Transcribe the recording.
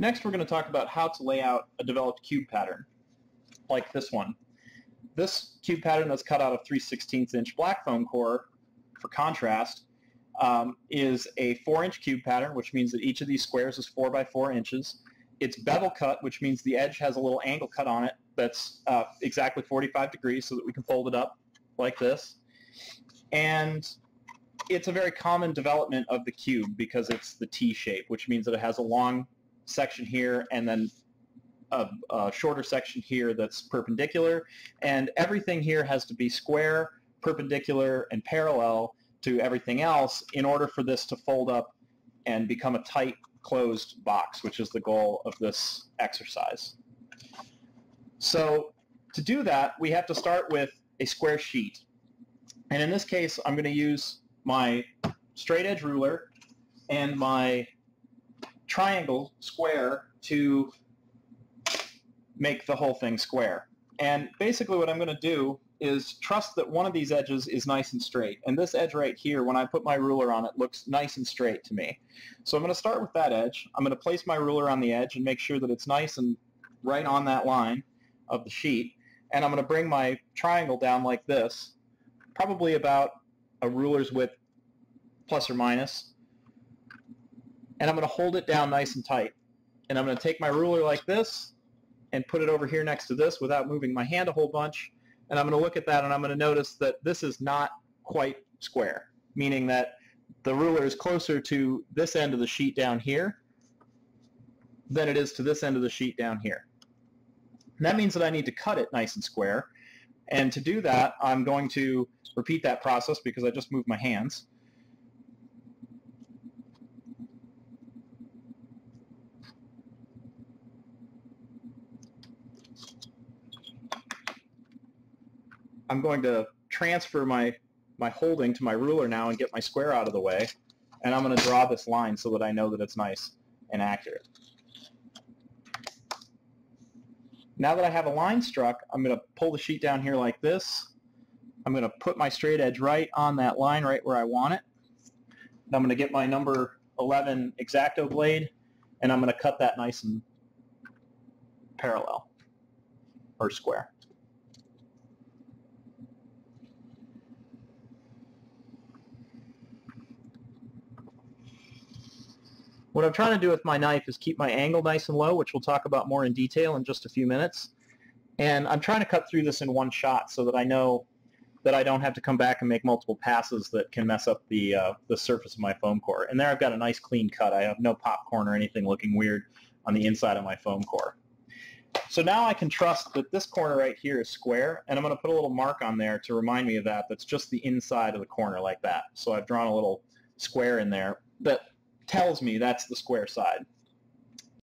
Next, we're going to talk about how to lay out a developed cube pattern, like this one. This cube pattern that's cut out of 3 16 inch black foam core, for contrast, um, is a 4-inch cube pattern, which means that each of these squares is 4 by 4 inches. It's bevel cut, which means the edge has a little angle cut on it that's uh, exactly 45 degrees so that we can fold it up like this. And it's a very common development of the cube because it's the T shape, which means that it has a long section here and then a, a, shorter section here that's perpendicular. And everything here has to be square, perpendicular, and parallel to everything else in order for this to fold up and become a tight closed box, which is the goal of this exercise. So to do that, we have to start with a square sheet. And in this case, I'm going to use my straight edge ruler and my triangle square to make the whole thing square. And basically what I'm going to do is trust that one of these edges is nice and straight. And this edge right here, when I put my ruler on it, looks nice and straight to me. So I'm going to start with that edge. I'm going to place my ruler on the edge and make sure that it's nice and right on that line of the sheet. And I'm going to bring my triangle down like this, probably about a ruler's width plus or minus. And I'm going to hold it down nice and tight. And I'm going to take my ruler like this and put it over here next to this without moving my hand a whole bunch and I'm going to look at that and I'm going to notice that this is not quite square, meaning that the ruler is closer to this end of the sheet down here than it is to this end of the sheet down here. And that means that I need to cut it nice and square. And to do that, I'm going to repeat that process because I just moved my hands. I'm going to transfer my, my holding to my ruler now and get my square out of the way. And I'm going to draw this line so that I know that it's nice and accurate. Now that I have a line struck, I'm going to pull the sheet down here like this. I'm going to put my straight edge right on that line right where I want it. And I'm going to get my number 11 X-Acto blade, and I'm going to cut that nice and parallel or square. What I'm trying to do with my knife is keep my angle nice and low, which we'll talk about more in detail in just a few minutes. And I'm trying to cut through this in one shot so that I know that I don't have to come back and make multiple passes that can mess up the, uh, the surface of my foam core. And there I've got a nice clean cut. I have no popcorn or anything looking weird on the inside of my foam core. So now I can trust that this corner right here is square, and I'm going to put a little mark on there to remind me of that. That's just the inside of the corner like that. So I've drawn a little square in there that tells me that's the square side.